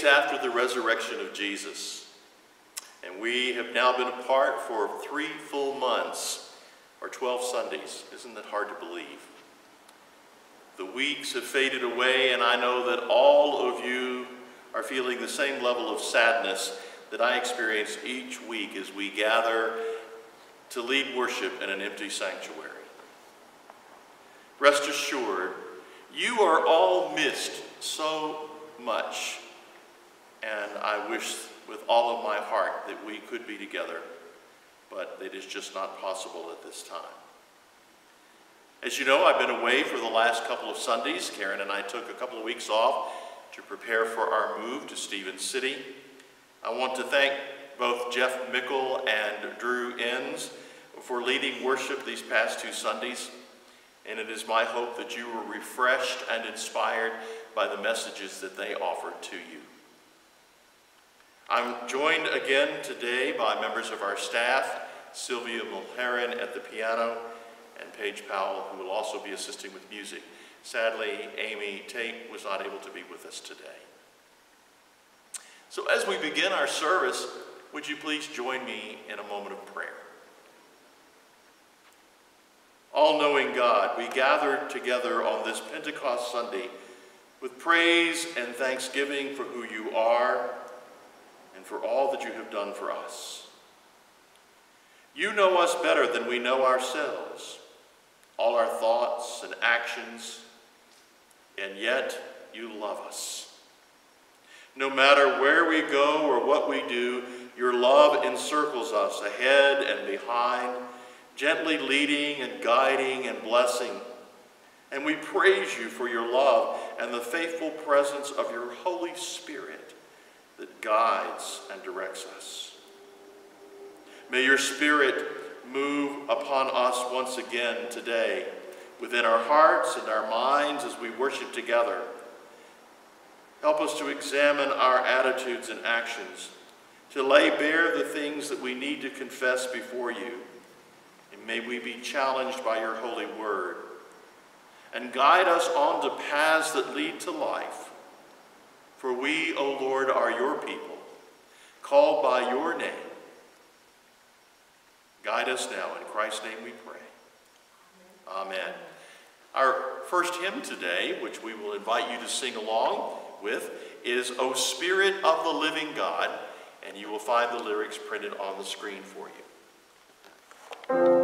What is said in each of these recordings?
days after the resurrection of Jesus. And we have now been apart for three full months, or 12 Sundays. Isn't that hard to believe? The weeks have faded away, and I know that all of you are feeling the same level of sadness that I experience each week as we gather to lead worship in an empty sanctuary. Rest assured, you are all missed so much, and I wish with all of my heart that we could be together, but it is just not possible at this time. As you know, I've been away for the last couple of Sundays. Karen and I took a couple of weeks off to prepare for our move to Stephens City. I want to thank both Jeff Mickle and Drew Enns for leading worship these past two Sundays and it is my hope that you were refreshed and inspired by the messages that they offered to you. I'm joined again today by members of our staff, Sylvia Mulherin at the piano, and Paige Powell, who will also be assisting with music. Sadly, Amy Tate was not able to be with us today. So as we begin our service, would you please join me in a moment of prayer? All-knowing God, we gather together on this Pentecost Sunday with praise and thanksgiving for who you are and for all that you have done for us. You know us better than we know ourselves, all our thoughts and actions, and yet you love us. No matter where we go or what we do, your love encircles us ahead and behind, gently leading and guiding and blessing. And we praise you for your love and the faithful presence of your Holy Spirit that guides and directs us. May your Spirit move upon us once again today within our hearts and our minds as we worship together. Help us to examine our attitudes and actions, to lay bare the things that we need to confess before you And may we be challenged by your holy word and guide us on to paths that lead to life. For we, O Lord, are your people, called by your name. Guide us now. In Christ's name we pray. Amen. Our first hymn today, which we will invite you to sing along with, is O Spirit of the Living God, and you will find the lyrics printed on the screen for you.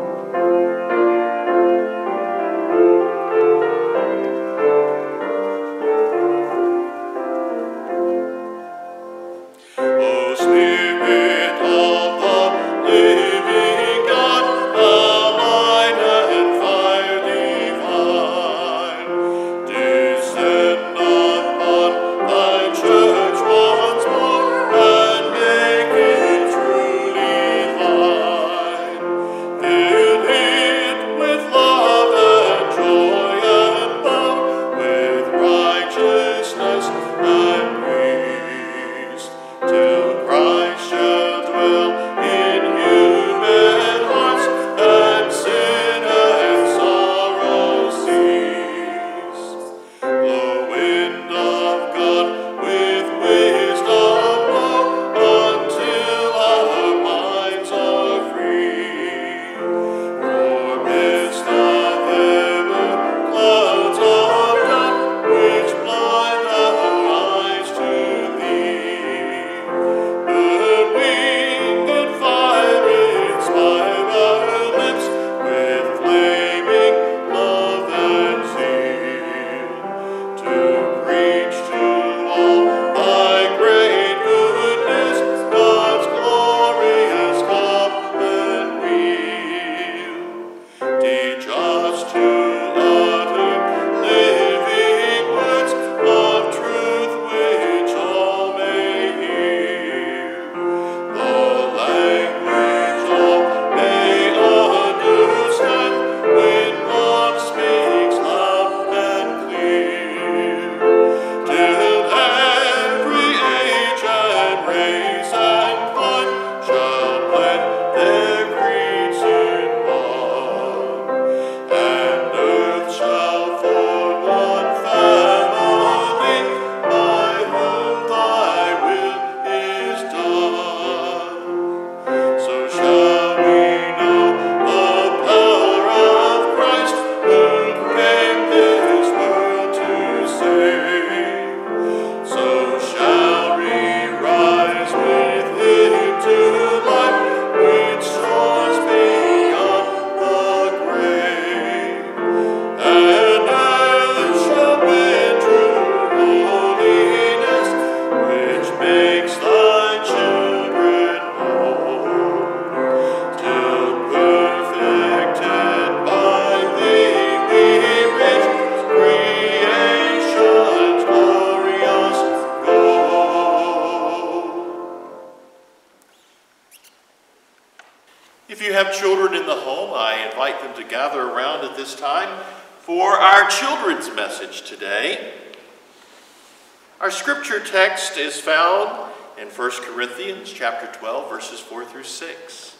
Scripture text is found in 1 Corinthians chapter 12 verses 4 through 6.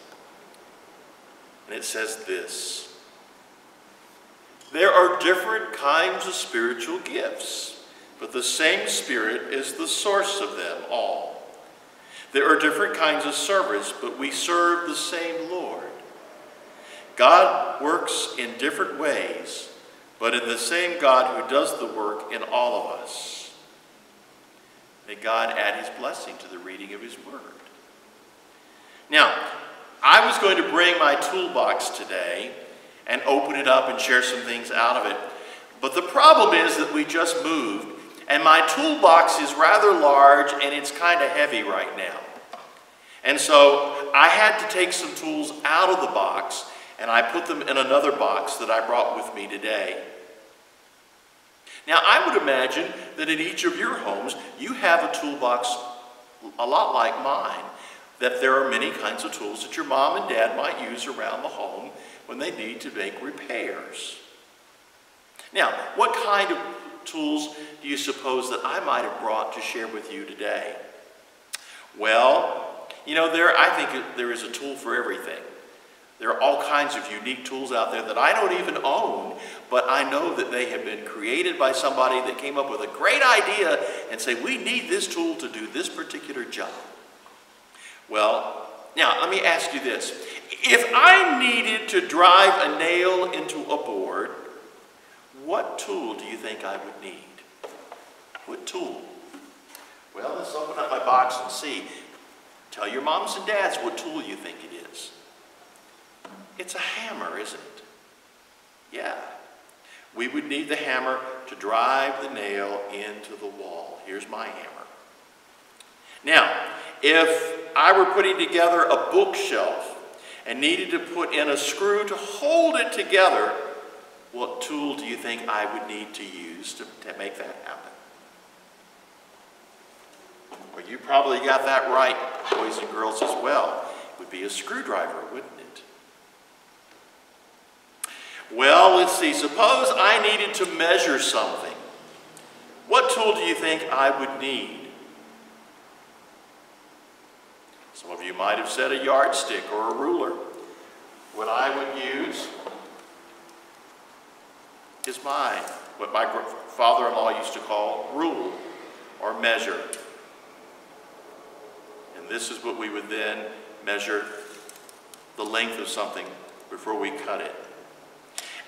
And it says this: There are different kinds of spiritual gifts, but the same spirit is the source of them all. There are different kinds of service, but we serve the same Lord. God works in different ways, but in the same God who does the work in all of us. May God add his blessing to the reading of his word. Now, I was going to bring my toolbox today and open it up and share some things out of it. But the problem is that we just moved, and my toolbox is rather large and it's kind of heavy right now. And so I had to take some tools out of the box and I put them in another box that I brought with me today. Now, I would imagine that in each of your homes, you have a toolbox a lot like mine, that there are many kinds of tools that your mom and dad might use around the home when they need to make repairs. Now, what kind of tools do you suppose that I might have brought to share with you today? Well, you know, there, I think there is a tool for everything. There are all kinds of unique tools out there that I don't even own, but I know that they have been created by somebody that came up with a great idea and say, we need this tool to do this particular job. Well, now let me ask you this. If I needed to drive a nail into a board, what tool do you think I would need? What tool? Well, let's open up my box and see. Tell your moms and dads what tool you think it is. It's a hammer, isn't it? Yeah. We would need the hammer to drive the nail into the wall. Here's my hammer. Now, if I were putting together a bookshelf and needed to put in a screw to hold it together, what tool do you think I would need to use to, to make that happen? Well, you probably got that right, boys and girls as well. It would be a screwdriver, wouldn't it? Well, let's see. Suppose I needed to measure something. What tool do you think I would need? Some of you might have said a yardstick or a ruler. What I would use is mine, what my father-in-law used to call rule or measure. And this is what we would then measure the length of something before we cut it.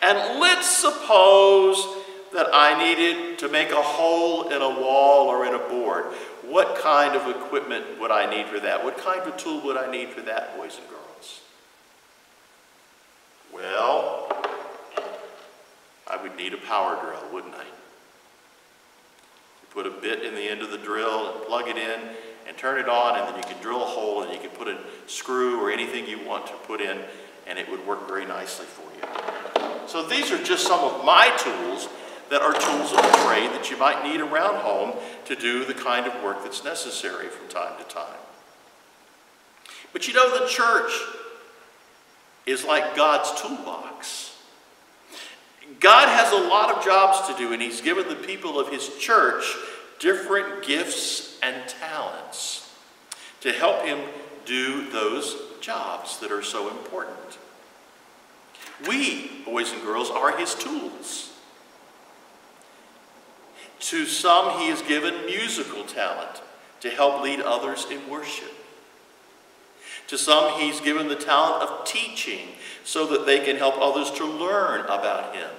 And let's suppose that I needed to make a hole in a wall or in a board. What kind of equipment would I need for that? What kind of tool would I need for that, boys and girls? Well, I would need a power drill, wouldn't I? You put a bit in the end of the drill and plug it in, and turn it on and then you can drill a hole and you can put a screw or anything you want to put in and it would work very nicely for you. So these are just some of my tools that are tools of the trade that you might need around home to do the kind of work that's necessary from time to time. But you know, the church is like God's toolbox. God has a lot of jobs to do, and He's given the people of His church different gifts and talents to help him do those jobs that are so important. We, boys and girls, are his tools. To some, he has given musical talent to help lead others in worship. To some, he's given the talent of teaching so that they can help others to learn about him.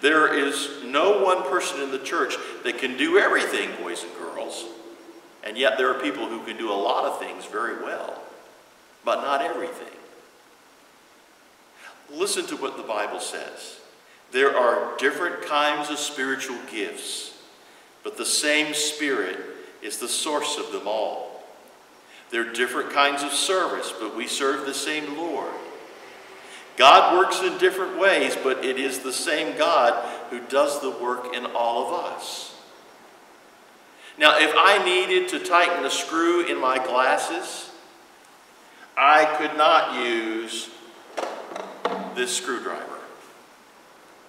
There is no one person in the church that can do everything, boys and girls. And yet there are people who can do a lot of things very well, but not everything. Listen to what the Bible says. There are different kinds of spiritual gifts, but the same Spirit is the source of them all. There are different kinds of service, but we serve the same Lord. God works in different ways, but it is the same God who does the work in all of us. Now, if I needed to tighten a screw in my glasses, I could not use this screwdriver.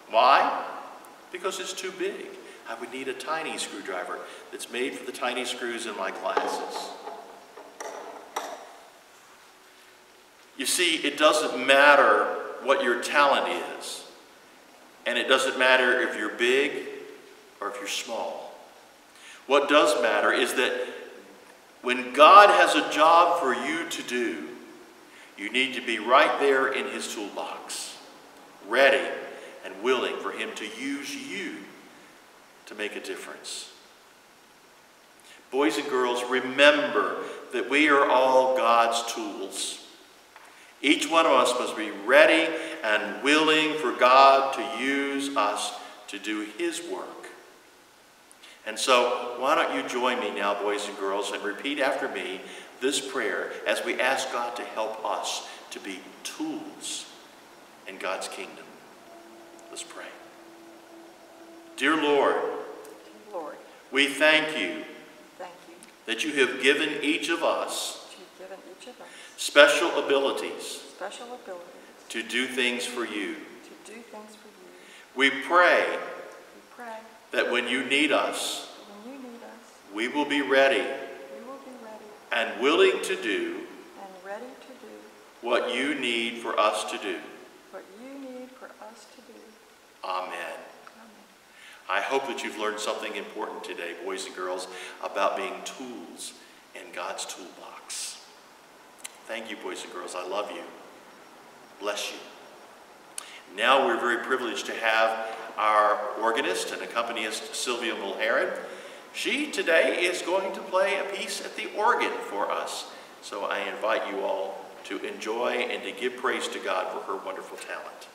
Why? Because it's too big. I would need a tiny screwdriver that's made for the tiny screws in my glasses. You see, it doesn't matter what your talent is, and it doesn't matter if you're big or if you're small. What does matter is that when God has a job for you to do, you need to be right there in his toolbox, ready and willing for him to use you to make a difference. Boys and girls, remember that we are all God's tools. Each one of us must be ready and willing for God to use us to do his work. And so, why don't you join me now, boys and girls, and repeat after me this prayer as we ask God to help us to be tools in God's kingdom. Let's pray. Dear Lord, Lord, we thank you thank you that you have given each of us each of us special abilities special abilities to do things for you. to do things for you. We pray We pray that when you need us, that when you need us, we will be ready we will be ready and willing to do and ready to do what you need for us to do. what you need for us to do. Amen. Amen. I hope that you've learned something important today, boys and girls, about being tools in God's toolbox. Thank you, boys and girls. I love you. Bless you. Now we're very privileged to have our organist and accompanist, Sylvia Mulherin. She today is going to play a piece at the organ for us. So I invite you all to enjoy and to give praise to God for her wonderful talent.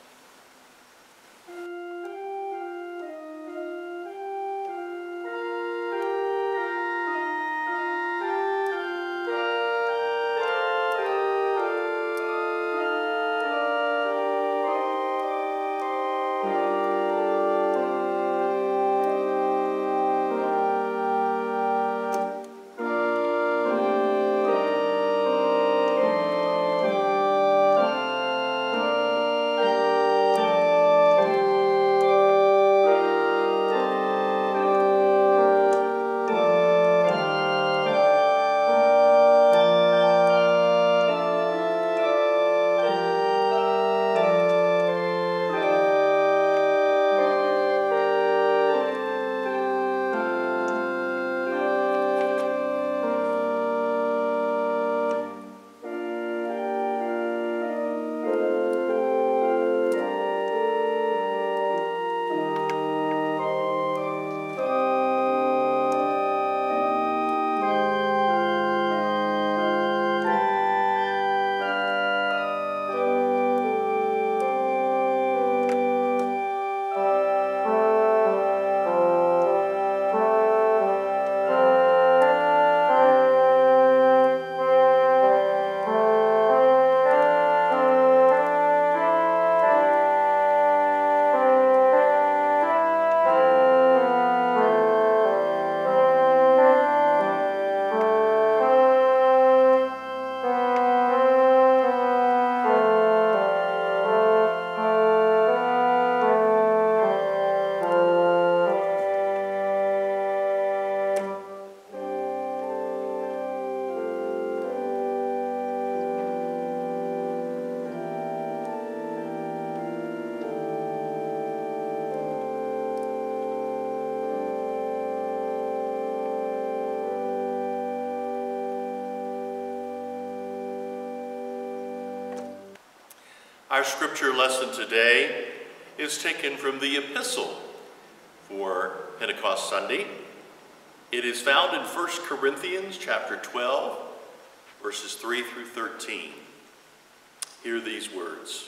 Our scripture lesson today is taken from the epistle for Pentecost Sunday. It is found in 1 Corinthians chapter 12, verses 3 through 13. Hear these words.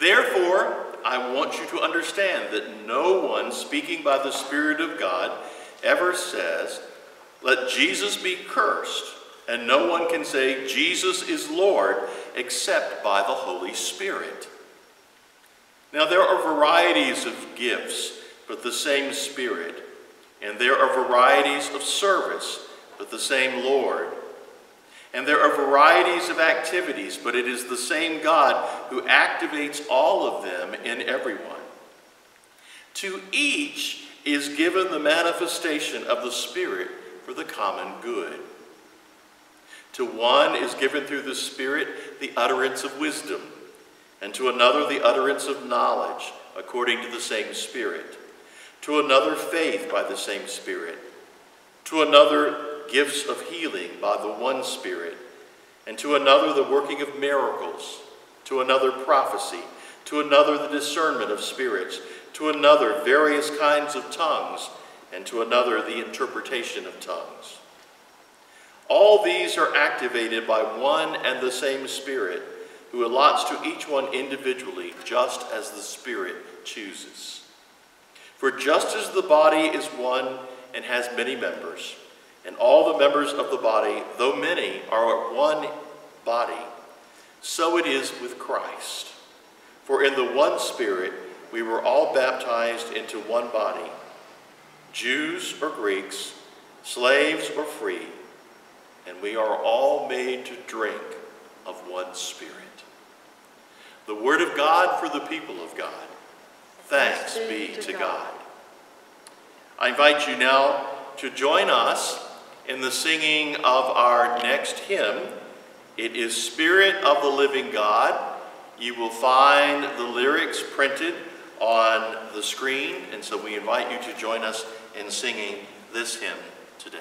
Therefore, I want you to understand that no one speaking by the Spirit of God ever says, Let Jesus be cursed, and no one can say, Jesus is Lord, except by the Holy Spirit. Now, there are varieties of gifts, but the same Spirit. And there are varieties of service, but the same Lord. And there are varieties of activities, but it is the same God who activates all of them in everyone. To each is given the manifestation of the Spirit for the common good. To one is given through the Spirit the utterance of wisdom, and to another the utterance of knowledge, according to the same Spirit. To another, faith by the same Spirit. To another, gifts of healing by the one Spirit. And to another, the working of miracles. To another, prophecy. To another, the discernment of spirits. To another, various kinds of tongues. And to another, the interpretation of tongues. All these are activated by one and the same Spirit, who allots to each one individually, just as the Spirit chooses. For just as the body is one and has many members, and all the members of the body, though many, are one body, so it is with Christ. For in the one Spirit we were all baptized into one body, Jews or Greeks, slaves or free and we are all made to drink of one Spirit. The Word of God for the people of God. Thanks be to God. I invite you now to join us in the singing of our next hymn. It is Spirit of the Living God. You will find the lyrics printed on the screen, and so we invite you to join us in singing this hymn today.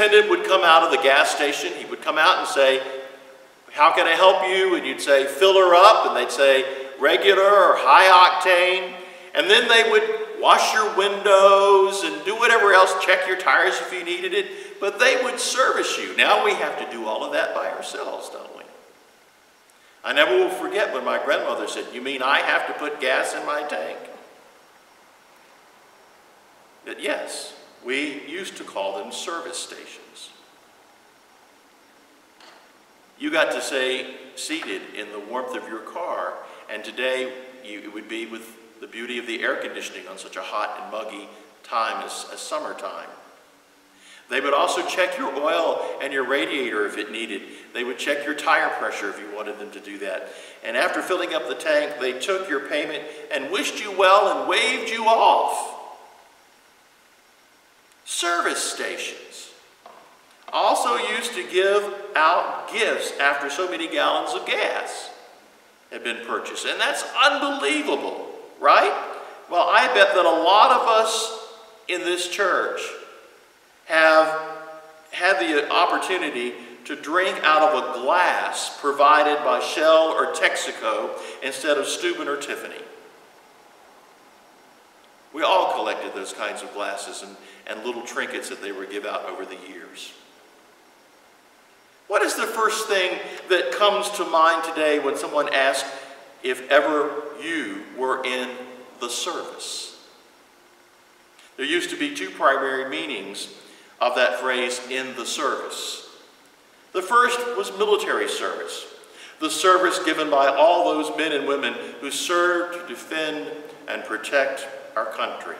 Attendant would come out of the gas station, he would come out and say, How can I help you? And you'd say, Fill her up. And they'd say, Regular or high octane. And then they would wash your windows and do whatever else, check your tires if you needed it. But they would service you. Now we have to do all of that by ourselves, don't we? I never will forget when my grandmother said, You mean I have to put gas in my tank? That yes, we used to call them service stations. You got to say seated in the warmth of your car, and today you, it would be with the beauty of the air conditioning on such a hot and muggy time as, as summertime. They would also check your oil and your radiator if it needed. They would check your tire pressure if you wanted them to do that. And after filling up the tank, they took your payment and wished you well and waved you off. Service stations also used to give out gifts after so many gallons of gas had been purchased. And that's unbelievable, right? Well, I bet that a lot of us in this church have had the opportunity to drink out of a glass provided by Shell or Texaco instead of Steuben or Tiffany. We all collected those kinds of glasses and, and little trinkets that they would give out over the years. What is the first thing that comes to mind today when someone asks if ever you were in the service? There used to be two primary meanings of that phrase, in the service. The first was military service, the service given by all those men and women who served to defend and protect our country.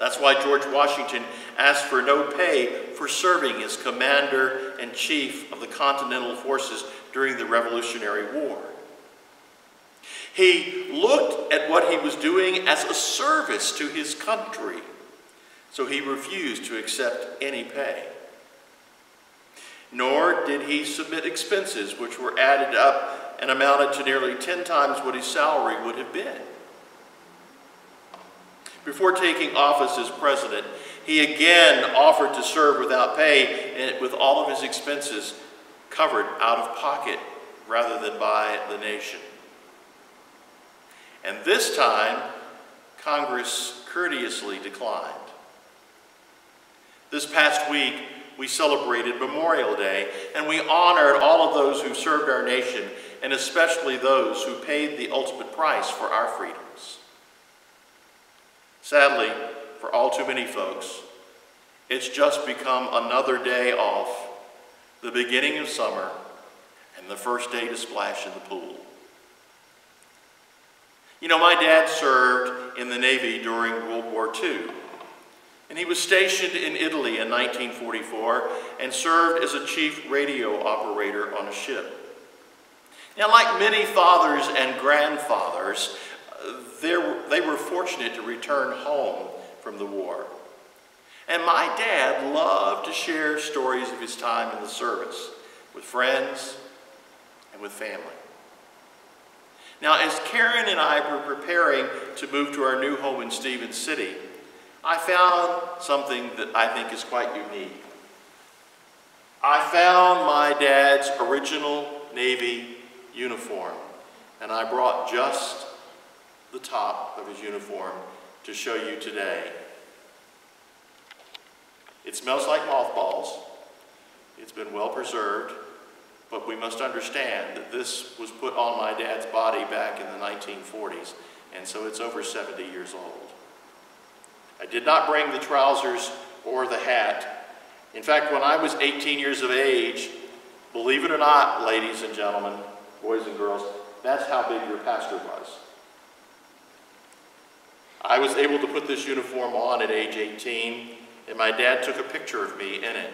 That's why George Washington asked for no pay for serving as commander and chief of the Continental Forces during the Revolutionary War. He looked at what he was doing as a service to his country, so he refused to accept any pay. Nor did he submit expenses which were added up and amounted to nearly 10 times what his salary would have been. Before taking office as president, he again offered to serve without pay and with all of his expenses covered out of pocket rather than by the nation. And this time, Congress courteously declined. This past week, we celebrated Memorial Day and we honored all of those who served our nation and especially those who paid the ultimate price for our freedoms. Sadly, for all too many folks, it's just become another day off, the beginning of summer, and the first day to splash in the pool. You know, my dad served in the Navy during World War II. And he was stationed in Italy in 1944 and served as a chief radio operator on a ship. Now, like many fathers and grandfathers, they were fortunate to return home from the war. And my dad loved to share stories of his time in the service with friends and with family. Now, as Karen and I were preparing to move to our new home in Stephens City, I found something that I think is quite unique. I found my dad's original Navy uniform, and I brought just the top of his uniform to show you today. It smells like mothballs. It's been well preserved. But we must understand that this was put on my dad's body back in the 1940s, and so it's over 70 years old. I did not bring the trousers or the hat. In fact, when I was 18 years of age, believe it or not, ladies and gentlemen, boys and girls, that's how big your pastor was. I was able to put this uniform on at age 18, and my dad took a picture of me in it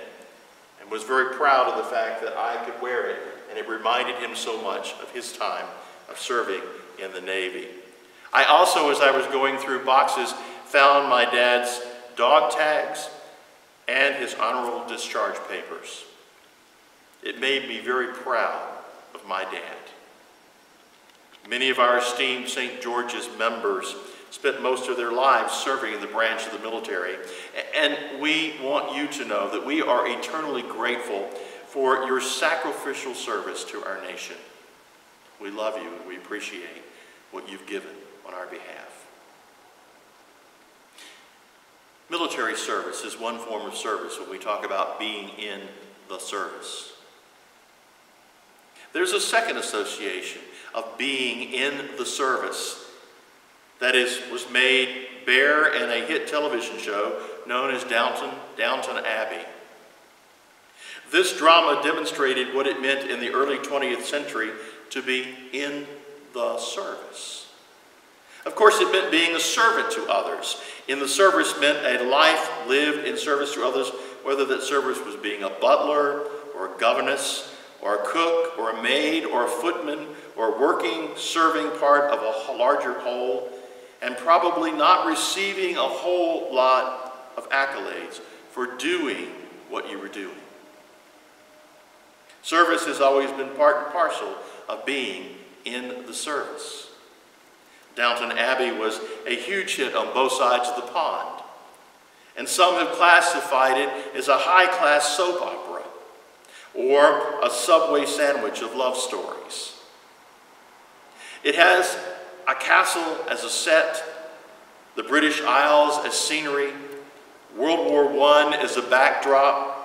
and was very proud of the fact that I could wear it, and it reminded him so much of his time of serving in the Navy. I also, as I was going through boxes, found my dad's dog tags and his honorable discharge papers. It made me very proud of my dad. Many of our esteemed St. George's members spent most of their lives serving in the branch of the military. And we want you to know that we are eternally grateful for your sacrificial service to our nation. We love you and we appreciate what you've given on our behalf. Military service is one form of service when we talk about being in the service. There's a second association of being in the service that is, was made bare in a hit television show known as Downton, Downton Abbey. This drama demonstrated what it meant in the early 20th century to be in the service. Of course, it meant being a servant to others. In the service meant a life lived in service to others, whether that service was being a butler or a governess or a cook or a maid or a footman or working, serving part of a larger whole and probably not receiving a whole lot of accolades for doing what you were doing. Service has always been part and parcel of being in the service. Downton Abbey was a huge hit on both sides of the pond. And some have classified it as a high class soap opera or a subway sandwich of love stories. It has a castle as a set, the British Isles as scenery, World War I as a backdrop,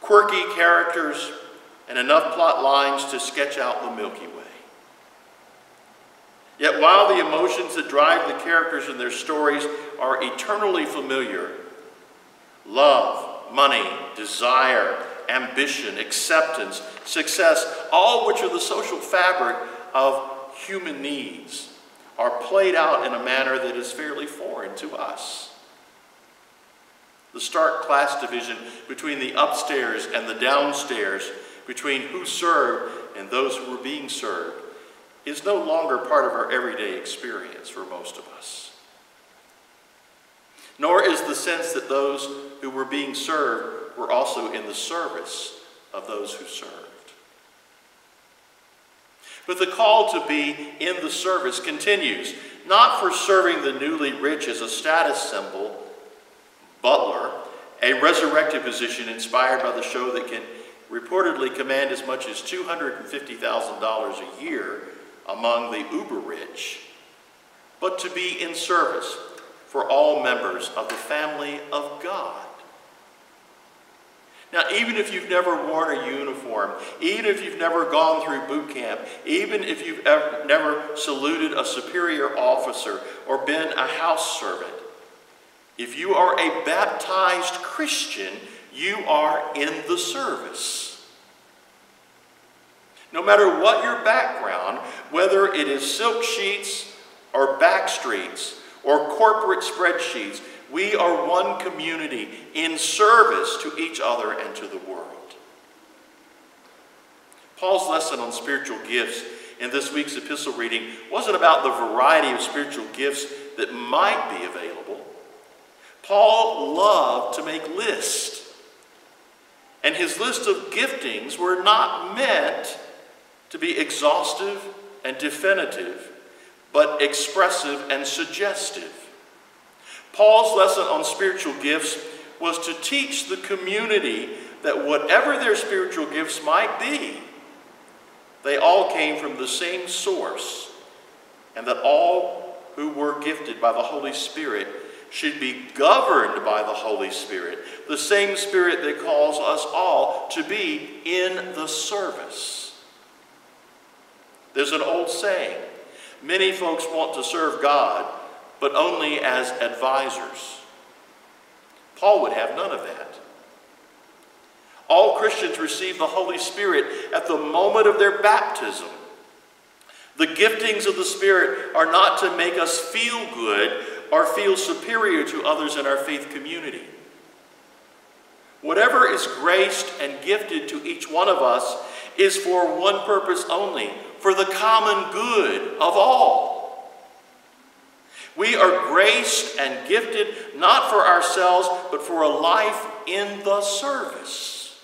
quirky characters, and enough plot lines to sketch out the Milky Way. Yet while the emotions that drive the characters and their stories are eternally familiar, love, money, desire, ambition, acceptance, success, all which are the social fabric of human needs, are played out in a manner that is fairly foreign to us. The stark class division between the upstairs and the downstairs, between who served and those who were being served, is no longer part of our everyday experience for most of us. Nor is the sense that those who were being served were also in the service of those who served. But the call to be in the service continues, not for serving the newly rich as a status symbol, butler, a resurrected position inspired by the show that can reportedly command as much as $250,000 a year among the uber rich, but to be in service for all members of the family of God. Now, even if you've never worn a uniform, even if you've never gone through boot camp, even if you've ever, never saluted a superior officer or been a house servant, if you are a baptized Christian, you are in the service. No matter what your background, whether it is silk sheets or back streets or corporate spreadsheets, we are one community in service to each other and to the world. Paul's lesson on spiritual gifts in this week's epistle reading wasn't about the variety of spiritual gifts that might be available. Paul loved to make lists. And his list of giftings were not meant to be exhaustive and definitive, but expressive and suggestive. Paul's lesson on spiritual gifts was to teach the community that whatever their spiritual gifts might be, they all came from the same source, and that all who were gifted by the Holy Spirit should be governed by the Holy Spirit, the same Spirit that calls us all to be in the service. There's an old saying many folks want to serve God, but only as advisors. Paul would have none of that. All Christians receive the Holy Spirit at the moment of their baptism. The giftings of the Spirit are not to make us feel good or feel superior to others in our faith community. Whatever is graced and gifted to each one of us is for one purpose only for the common good of all. We are graced and gifted not for ourselves, but for a life in the service.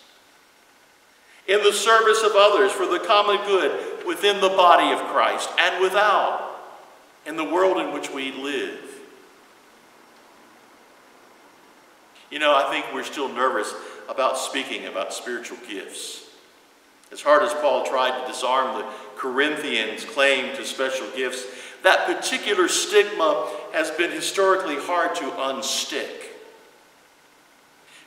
In the service of others, for the common good within the body of Christ and without, in the world in which we live. You know, I think we're still nervous about speaking about spiritual gifts. As hard as Paul tried to disarm the Corinthians' claim to special gifts, that particular stigma has been historically hard to unstick.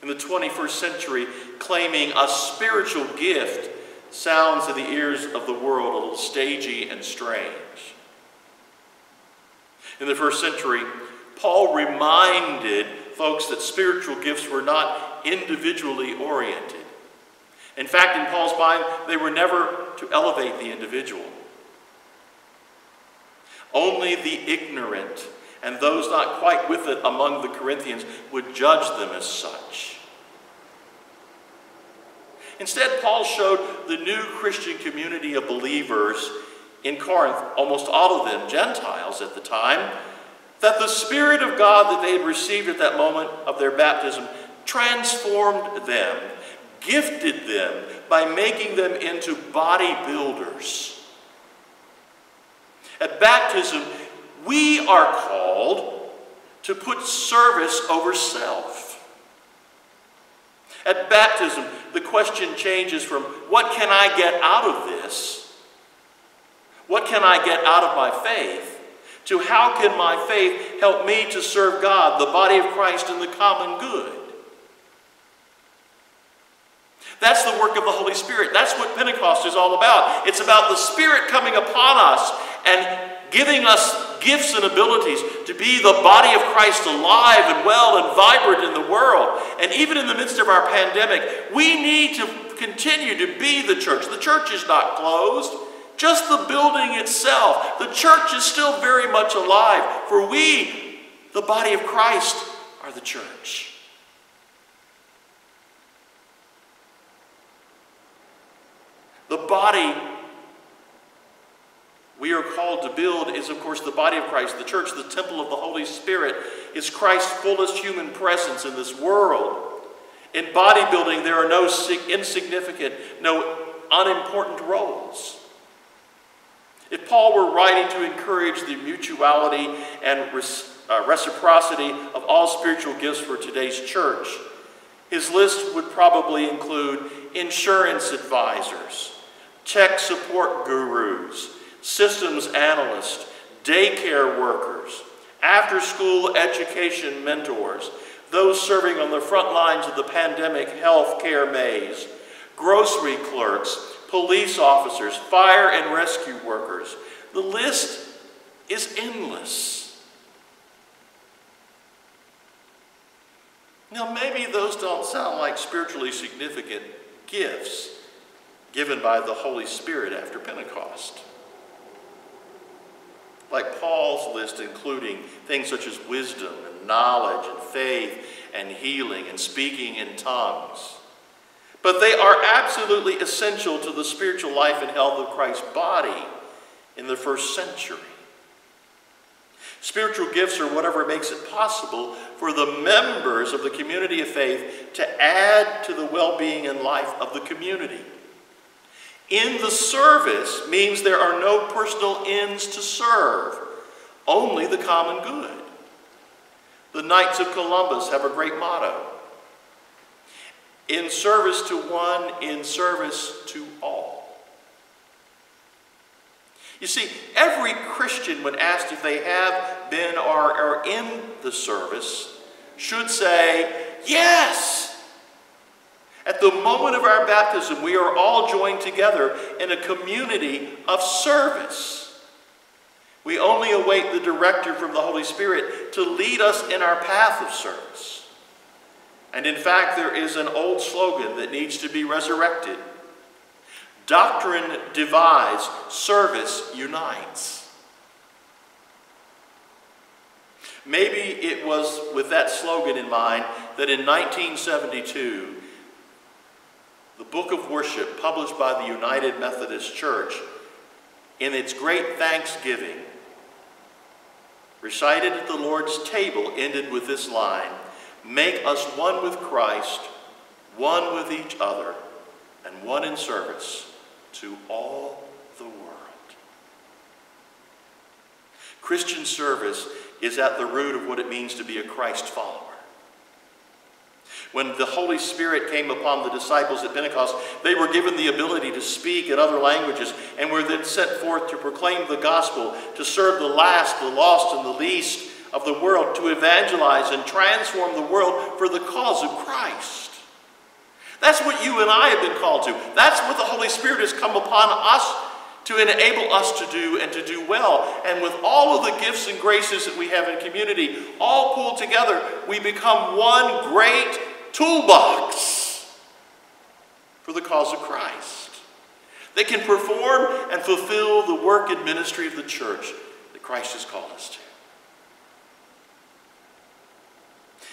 In the 21st century, claiming a spiritual gift sounds in the ears of the world a little stagey and strange. In the first century, Paul reminded folks that spiritual gifts were not individually oriented. In fact, in Paul's mind, they were never to elevate the individual. Only the ignorant and those not quite with it among the Corinthians would judge them as such. Instead, Paul showed the new Christian community of believers in Corinth, almost all of them Gentiles at the time, that the Spirit of God that they had received at that moment of their baptism transformed them, gifted them by making them into bodybuilders. At baptism, we are called to put service over self. At baptism, the question changes from what can I get out of this? What can I get out of my faith? To how can my faith help me to serve God, the body of Christ, and the common good? That's the work of the Holy Spirit. That's what Pentecost is all about. It's about the Spirit coming upon us and giving us gifts and abilities to be the body of Christ alive and well and vibrant in the world. And even in the midst of our pandemic, we need to continue to be the church. The church is not closed, just the building itself. The church is still very much alive, for we, the body of Christ, are the church. The body we are called to build is, of course, the body of Christ. The church, the temple of the Holy Spirit, is Christ's fullest human presence in this world. In bodybuilding, there are no insignificant, no unimportant roles. If Paul were writing to encourage the mutuality and uh, reciprocity of all spiritual gifts for today's church, his list would probably include insurance advisors, tech support gurus, systems analysts, daycare workers, after school education mentors, those serving on the front lines of the pandemic health care maze, grocery clerks, police officers, fire and rescue workers. The list is endless. Now, maybe those don't sound like spiritually significant gifts given by the Holy Spirit after Pentecost. Like Paul's list, including things such as wisdom and knowledge and faith and healing and speaking in tongues. But they are absolutely essential to the spiritual life and health of Christ's body in the first century. Spiritual gifts are whatever makes it possible for the members of the community of faith to add to the well being and life of the community. In the service means there are no personal ends to serve, only the common good. The Knights of Columbus have a great motto in service to one, in service to all. You see, every Christian, when asked if they have been or are in the service, should say, Yes! The moment of our baptism, we are all joined together in a community of service. We only await the director from the Holy Spirit to lead us in our path of service. And in fact, there is an old slogan that needs to be resurrected Doctrine divides, service unites. Maybe it was with that slogan in mind that in 1972, the book of worship published by the United Methodist Church, in its great thanksgiving, recited at the Lord's table, ended with this line Make us one with Christ, one with each other, and one in service to all the world. Christian service is at the root of what it means to be a Christ follower. When the Holy Spirit came upon the disciples at Pentecost, they were given the ability to speak in other languages and were then sent forth to proclaim the gospel, to serve the last, the lost, and the least of the world, to evangelize and transform the world for the cause of Christ. That's what you and I have been called to. That's what the Holy Spirit has come upon us to enable us to do and to do well. And with all of the gifts and graces that we have in community, all pulled together, we become one great toolbox for the cause of Christ. They can perform and fulfill the work and ministry of the church that Christ has called us to.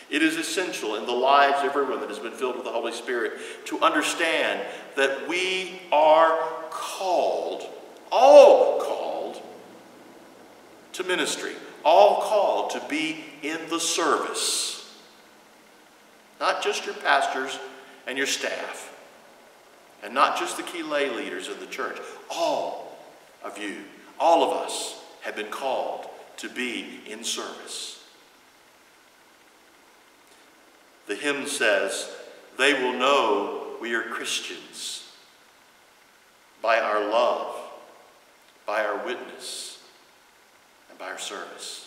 It is essential in the lives of everyone that has been filled with the Holy Spirit to understand that we are called, all called to ministry, all called to be in the service not just your pastors and your staff, and not just the key lay leaders of the church. All of you, all of us, have been called to be in service. The hymn says, They will know we are Christians by our love, by our witness, and by our service.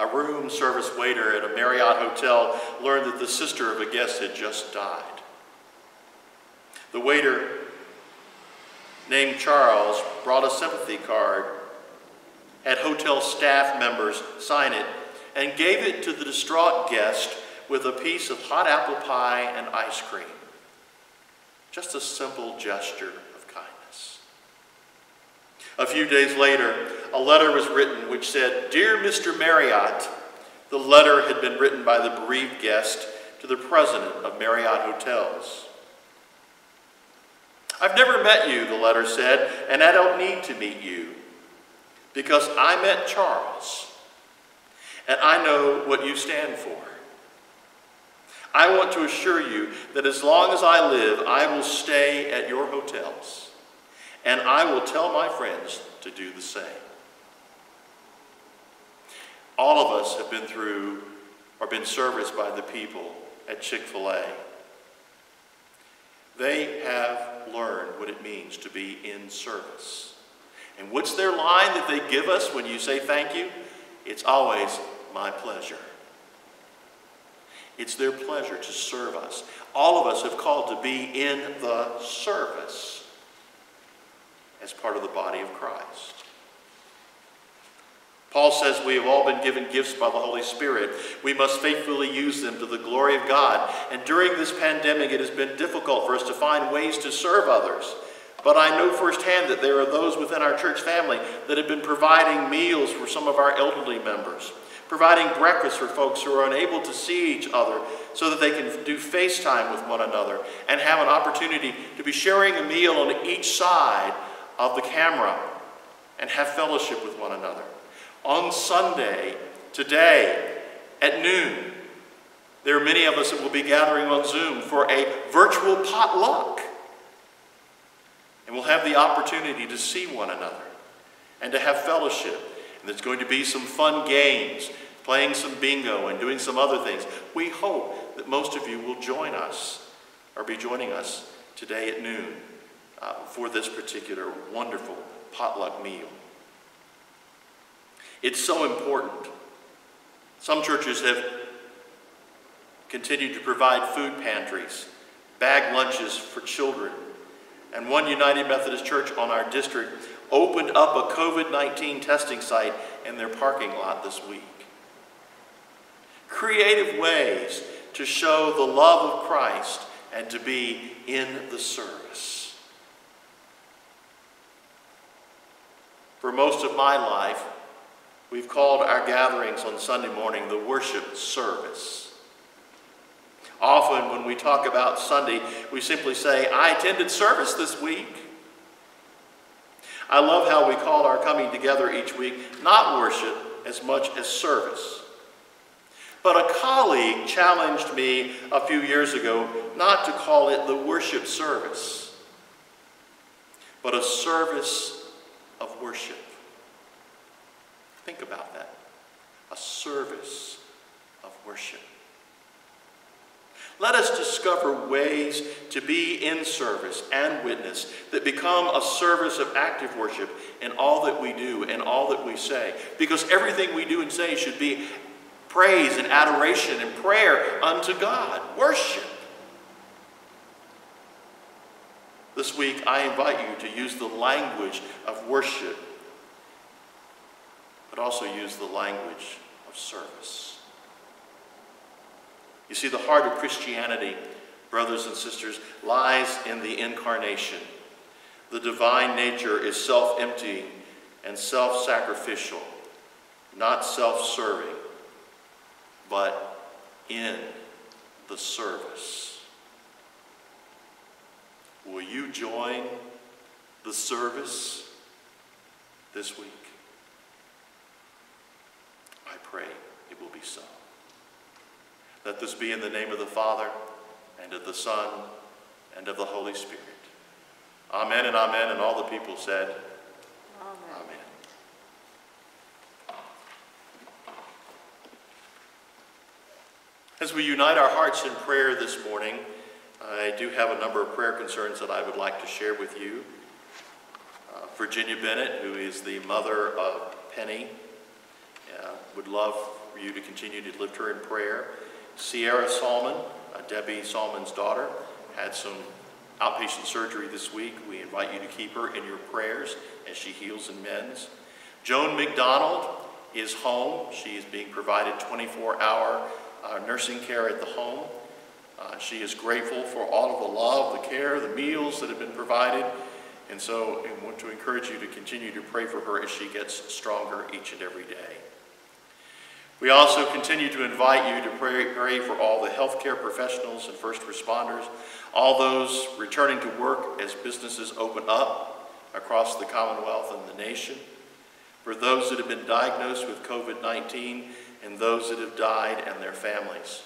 A room service waiter at a Marriott hotel learned that the sister of a guest had just died. The waiter, named Charles, brought a sympathy card had hotel staff members sign it, and gave it to the distraught guest with a piece of hot apple pie and ice cream. Just a simple gesture. A few days later, a letter was written which said, Dear Mr. Marriott, the letter had been written by the bereaved guest to the president of Marriott Hotels. I've never met you, the letter said, and I don't need to meet you because I met Charles and I know what you stand for. I want to assure you that as long as I live, I will stay at your hotels and I will tell my friends to do the same. All of us have been through or been serviced by the people at Chick fil A. They have learned what it means to be in service. And what's their line that they give us when you say thank you? It's always my pleasure. It's their pleasure to serve us. All of us have called to be in the service as part of the body of Christ. Paul says we have all been given gifts by the Holy Spirit. We must faithfully use them to the glory of God. And during this pandemic, it has been difficult for us to find ways to serve others. But I know firsthand that there are those within our church family that have been providing meals for some of our elderly members, providing breakfast for folks who are unable to see each other so that they can do FaceTime with one another and have an opportunity to be sharing a meal on each side of the camera and have fellowship with one another on Sunday, today, at noon. There are many of us that will be gathering on Zoom for a virtual potluck. And we'll have the opportunity to see one another and to have fellowship. And there's going to be some fun games, playing some bingo and doing some other things. We hope that most of you will join us or be joining us today at noon uh, for this particular wonderful potluck meal. It's so important. Some churches have continued to provide food pantries, bag lunches for children, and one United Methodist Church on our district opened up a COVID 19 testing site in their parking lot this week. Creative ways to show the love of Christ and to be in the service. For most of my life, We've called our gatherings on Sunday morning the worship service. Often, when we talk about Sunday, we simply say, I attended service this week. I love how we call our coming together each week not worship as much as service. But a colleague challenged me a few years ago not to call it the worship service, but a service of worship. Think about that. A service of worship. Let us discover ways to be in service and witness that become a service of active worship in all that we do and all that we say. Because everything we do and say should be praise and adoration and prayer unto God. Worship. This week, I invite you to use the language of worship but also use the language of service. You see, the heart of Christianity, brothers and sisters, lies in the incarnation. The divine nature is self emptying and self sacrificial, not self serving, but in the service. Will you join the service this week? I pray it will be so. Let this be in the name of the Father, and of the Son, and of the Holy Spirit. Amen and amen. And all the people said. As we unite our hearts in prayer this morning, I do have a number of prayer concerns that I would like to share with you. Uh, Virginia Bennett, who is the mother of Penny, uh, would love for you to continue to lift her in prayer. Sierra Salmon, uh, Debbie Salmon's daughter, had some outpatient surgery this week. We invite you to keep her in your prayers as she heals and mends. Joan McDonald is home. She is being provided 24-hour uh, nursing care at the home. Uh, she is grateful for all of the love, the care, the meals that have been provided. And so I want to encourage you to continue to pray for her as she gets stronger each and every day. We also continue to invite you to pray, pray for all the healthcare professionals and first responders, all those returning to work as businesses open up across the Commonwealth and the nation, for those that have been diagnosed with COVID-19 and those that have died and their families.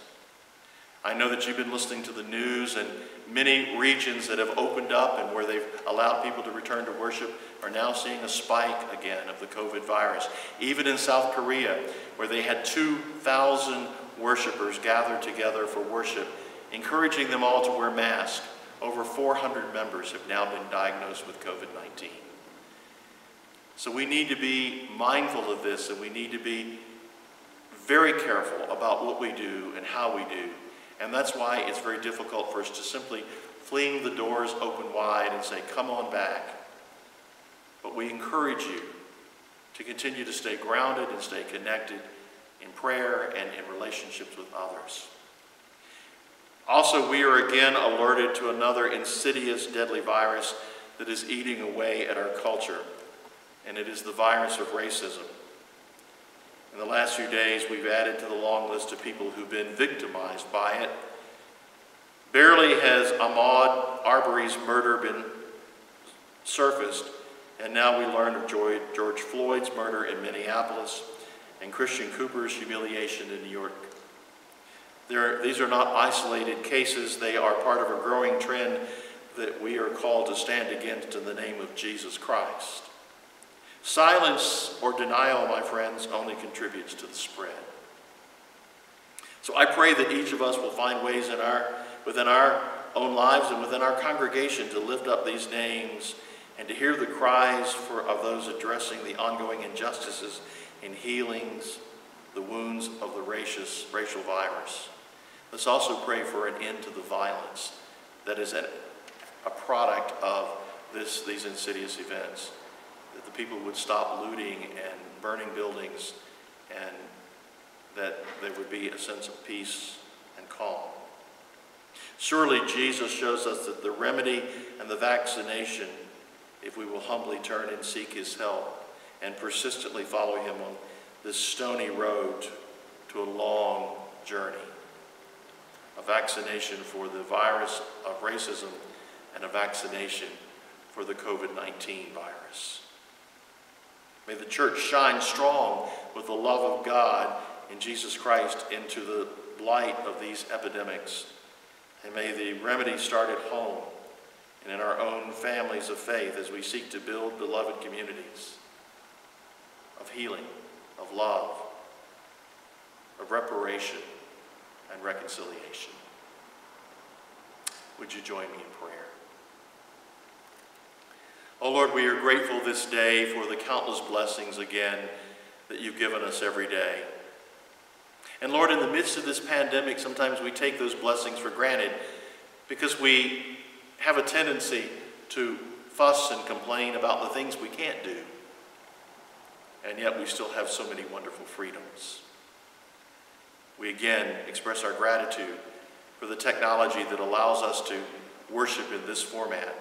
I know that you've been listening to the news and many regions that have opened up and where they've allowed people to return to worship are now seeing a spike again of the COVID virus. Even in South Korea, where they had 2,000 worshipers gathered together for worship, encouraging them all to wear masks, over 400 members have now been diagnosed with COVID-19. So we need to be mindful of this and we need to be very careful about what we do and how we do and that's why it's very difficult for us to simply fling the doors open wide and say, come on back. But we encourage you to continue to stay grounded and stay connected in prayer and in relationships with others. Also, we are again alerted to another insidious, deadly virus that is eating away at our culture, and it is the virus of racism. In the last few days, we've added to the long list of people who've been victimized by it. Barely has Ahmaud Arbery's murder been surfaced, and now we learn of George Floyd's murder in Minneapolis and Christian Cooper's humiliation in New York. These are not isolated cases. They are part of a growing trend that we are called to stand against in the name of Jesus Christ. Silence or denial, my friends, only contributes to the spread. So I pray that each of us will find ways in our, within our own lives and within our congregation to lift up these names and to hear the cries for, of those addressing the ongoing injustices and healings, the wounds of the racious, racial virus. Let's also pray for an end to the violence that is a, a product of this, these insidious events people would stop looting and burning buildings and that there would be a sense of peace and calm. Surely Jesus shows us that the remedy and the vaccination, if we will humbly turn and seek his help and persistently follow him on this stony road to a long journey. A vaccination for the virus of racism and a vaccination for the COVID-19 virus. May the church shine strong with the love of God in Jesus Christ into the light of these epidemics. And may the remedy start at home and in our own families of faith as we seek to build beloved communities of healing, of love, of reparation, and reconciliation. Would you join me in prayer? Oh Lord, we are grateful this day for the countless blessings again that you've given us every day. And Lord, in the midst of this pandemic, sometimes we take those blessings for granted because we have a tendency to fuss and complain about the things we can't do. And yet we still have so many wonderful freedoms. We again express our gratitude for the technology that allows us to worship in this format.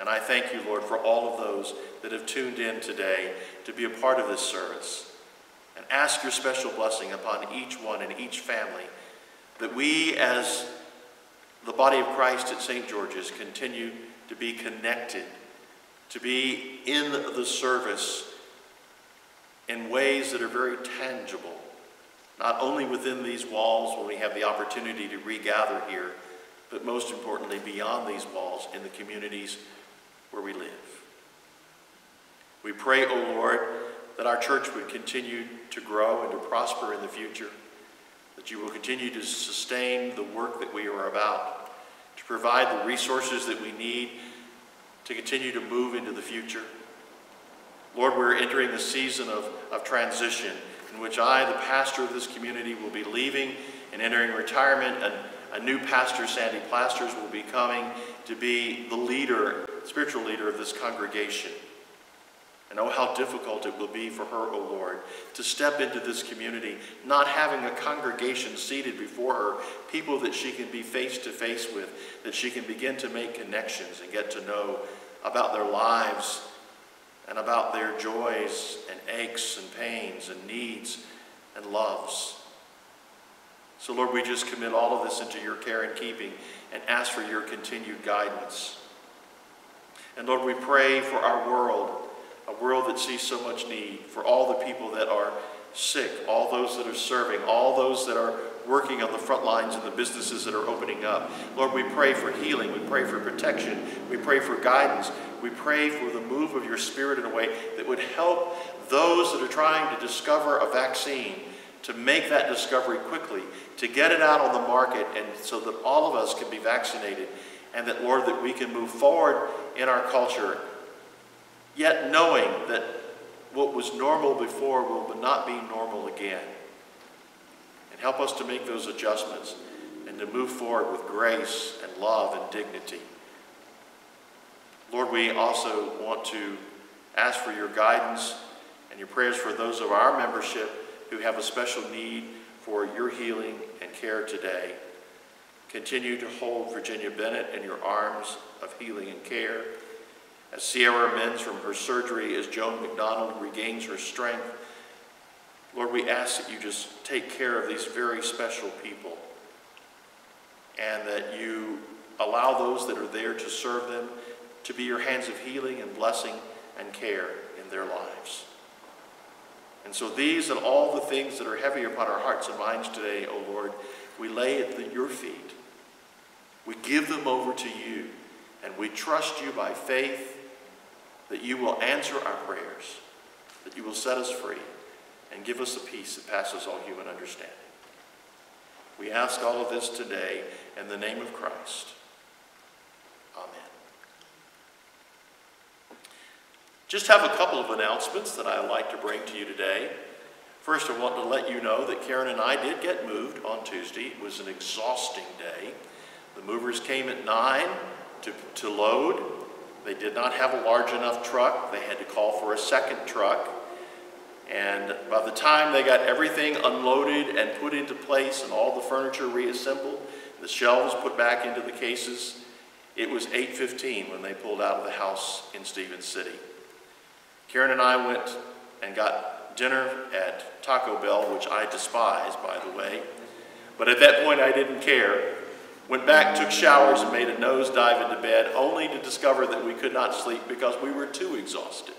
And I thank you, Lord, for all of those that have tuned in today to be a part of this service. And ask your special blessing upon each one and each family that we, as the body of Christ at St. George's, continue to be connected, to be in the service in ways that are very tangible, not only within these walls when we have the opportunity to regather here, but most importantly, beyond these walls in the communities where we live. We pray, O oh Lord, that our church would continue to grow and to prosper in the future, that you will continue to sustain the work that we are about, to provide the resources that we need to continue to move into the future. Lord, we're entering a season of, of transition in which I, the pastor of this community, will be leaving and entering retirement, and a new pastor, Sandy Plasters, will be coming to be the leader, spiritual leader of this congregation. And oh, how difficult it will be for her, O Lord, to step into this community, not having a congregation seated before her, people that she can be face to face with, that she can begin to make connections and get to know about their lives and about their joys and aches and pains and needs and loves. So, Lord, we just commit all of this into your care and keeping and ask for your continued guidance. And Lord, we pray for our world a world that sees so much need, for all the people that are sick, all those that are serving, all those that are working on the front lines and the businesses that are opening up. Lord, we pray for healing. We pray for protection. We pray for guidance. We pray for the move of your Spirit in a way that would help those that are trying to discover a vaccine to make that discovery quickly, to get it out on the market, and so that all of us can be vaccinated, and that, Lord, that we can move forward in our culture yet knowing that what was normal before will not be normal again. And help us to make those adjustments and to move forward with grace and love and dignity. Lord, we also want to ask for your guidance and your prayers for those of our membership who have a special need for your healing and care today. Continue to hold Virginia Bennett in your arms of healing and care. As Sierra mends from her surgery, as Joan McDonald regains her strength, Lord, we ask that you just take care of these very special people and that you allow those that are there to serve them to be your hands of healing and blessing and care in their lives. And so these and all the things that are heavy upon our hearts and minds today, O oh Lord, we lay at the, your feet. We give them over to you, and we trust you by faith that you will answer our prayers, that you will set us free, and give us a peace that passes all human understanding. We ask all of this today in the name of Christ. Amen. Just have a couple of announcements that I'd like to bring to you today. First, I want to let you know that Karen and I did get moved on Tuesday. It was an exhausting day. The movers came at 9 to, to load. They did not have a large enough truck. They had to call for a second truck. And by the time they got everything unloaded and put into place and all the furniture reassembled, the shelves put back into the cases, it was 8.15 when they pulled out of the house in Stephens City. Karen and I went and got dinner at Taco Bell, which I despise, by the way. But at that point, I didn't care Went back, took showers, and made a nosedive into bed, only to discover that we could not sleep because we were too exhausted.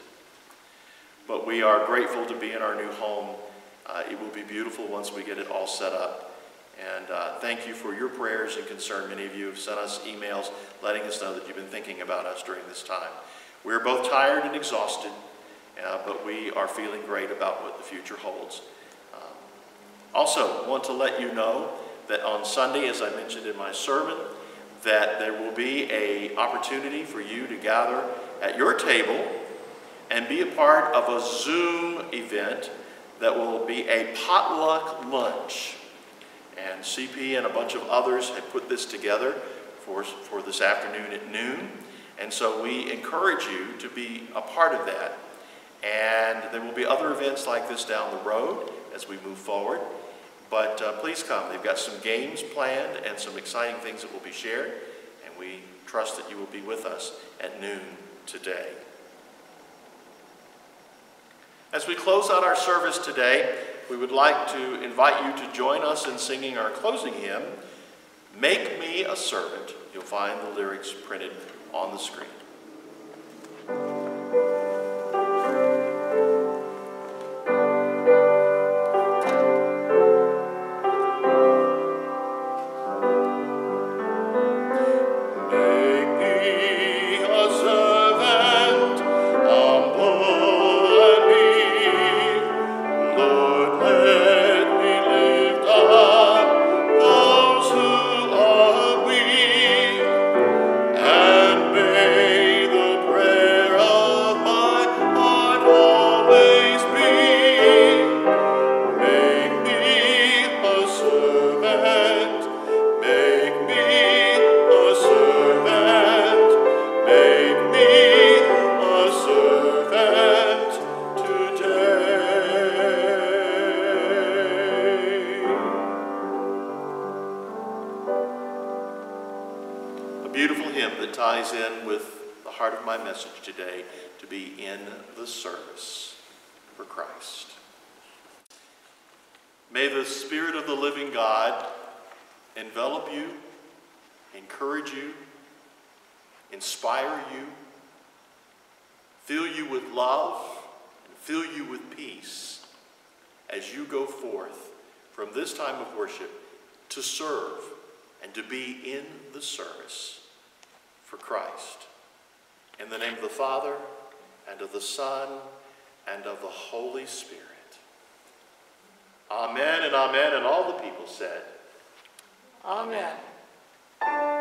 But we are grateful to be in our new home. Uh, it will be beautiful once we get it all set up. And uh, thank you for your prayers and concern. Many of you have sent us emails letting us know that you've been thinking about us during this time. We're both tired and exhausted, uh, but we are feeling great about what the future holds. Um, also, want to let you know that on Sunday, as I mentioned in my sermon, that there will be a opportunity for you to gather at your table and be a part of a Zoom event that will be a potluck lunch. And CP and a bunch of others have put this together for, for this afternoon at noon. And so we encourage you to be a part of that. And there will be other events like this down the road as we move forward. But uh, please come. They've got some games planned and some exciting things that will be shared, and we trust that you will be with us at noon today. As we close out our service today, we would like to invite you to join us in singing our closing hymn, Make Me a Servant. You'll find the lyrics printed on the screen. And the Son, and of the Holy Spirit. Amen and amen. And all the people said, Amen. amen.